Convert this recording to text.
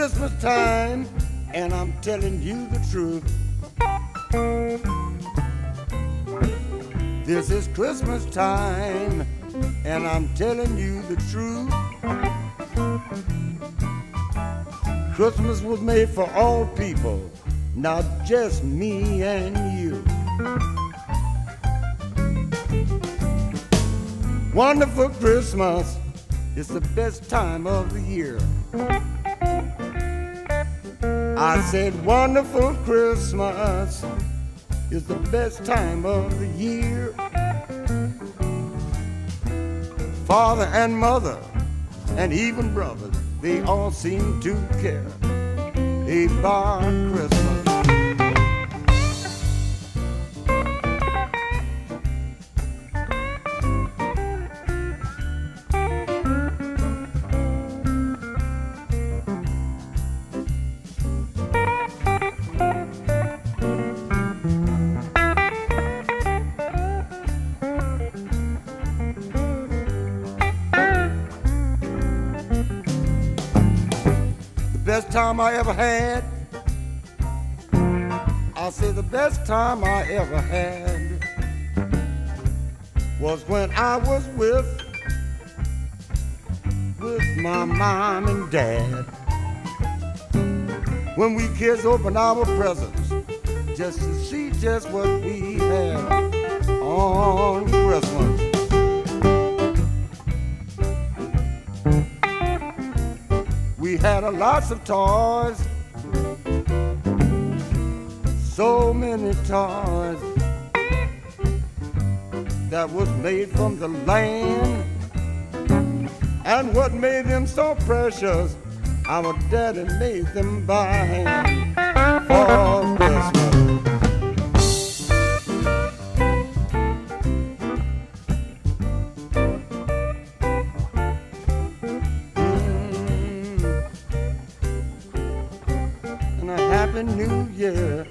Christmas time, and I'm telling you the truth. This is Christmas time, and I'm telling you the truth. Christmas was made for all people, not just me and you. Wonderful Christmas is the best time of the year. I said, Wonderful Christmas is the best time of the year. Father and mother, and even brothers, they all seem to care about Christmas. Best time I ever had. I'll say the best time I ever had was when I was with with my mom and dad. When we kids opened our presents just to see just what we had on Christmas. We had a lots of toys, so many toys that was made from the land. And what made them so precious, our daddy made them by for Christmas. Happy new year.